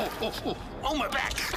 oh, oh, oh, my back!